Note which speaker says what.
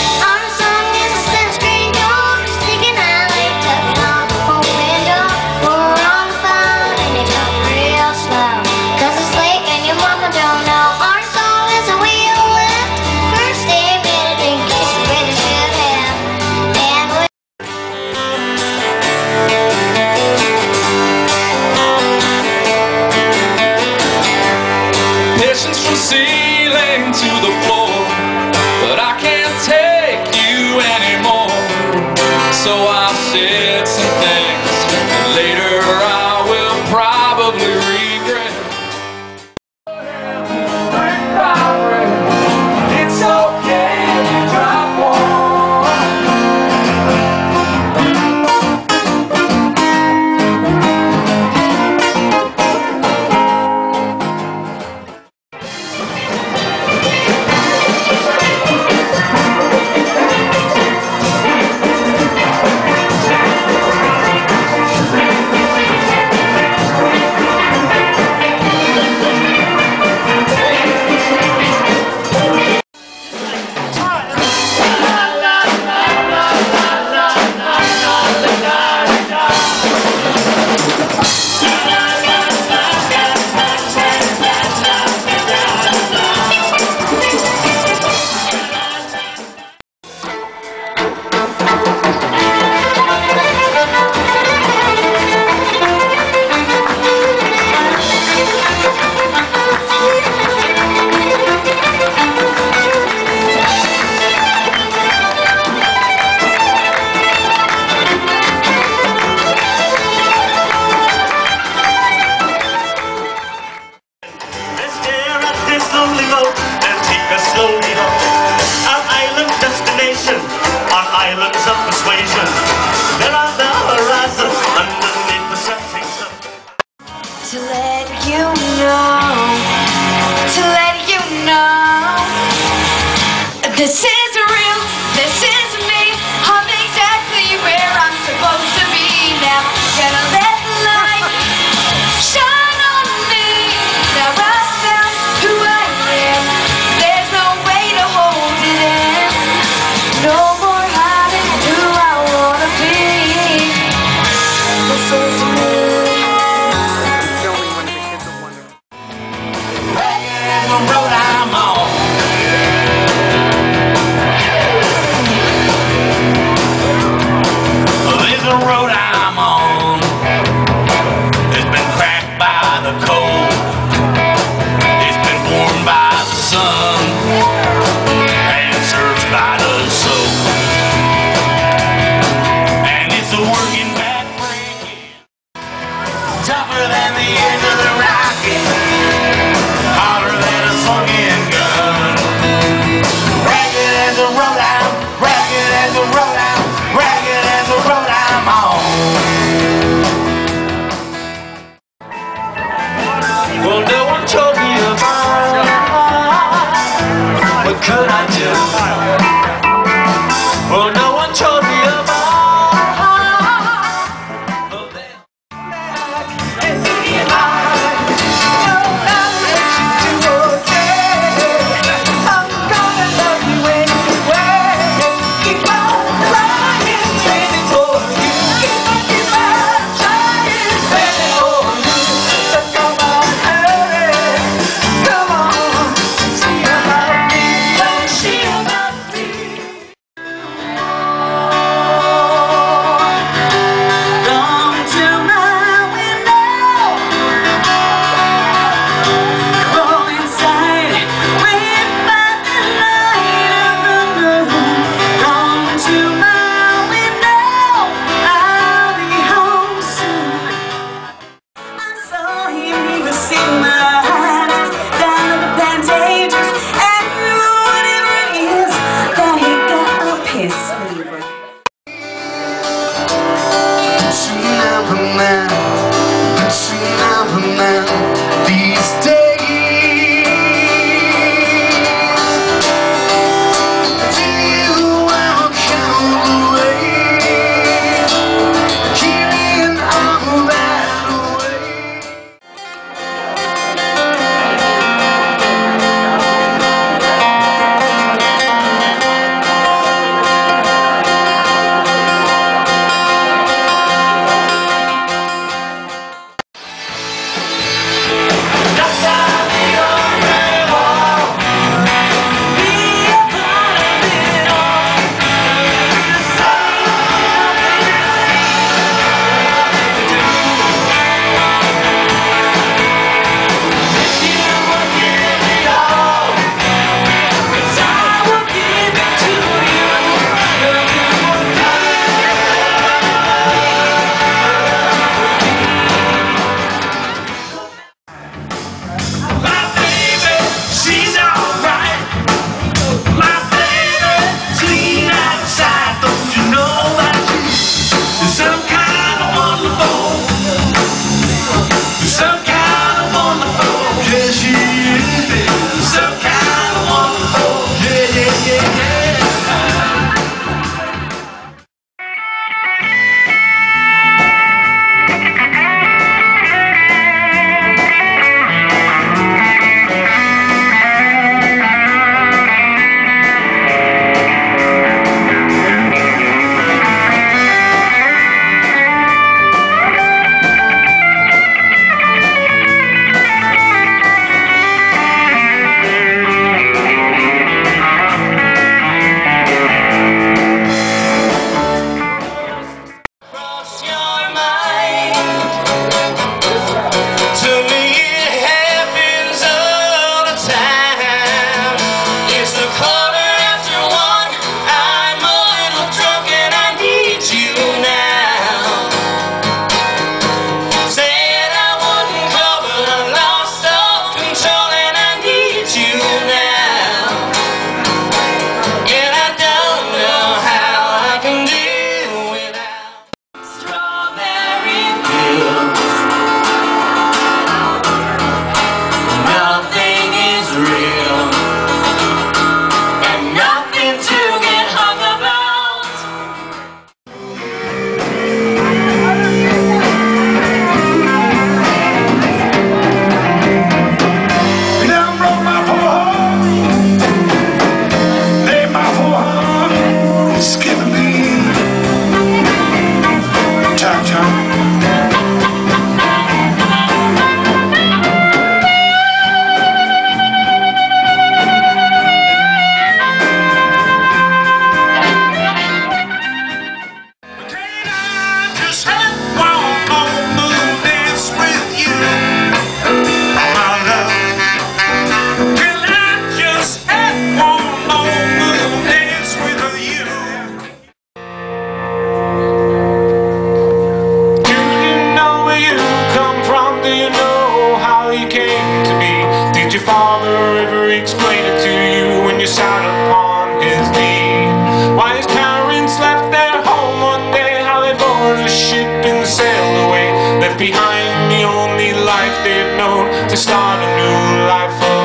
Speaker 1: I to let you know, to let you know, this
Speaker 2: your father ever explain it to you when you sat upon his knee? Why his parents left their home one day, how they boarded a ship and sailed away, left behind the only life they'd known to start a new life